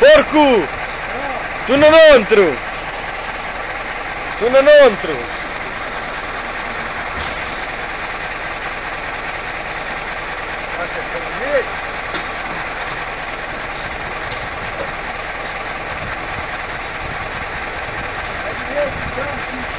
Porco! Tu não entro! Tu não entro! Thank you.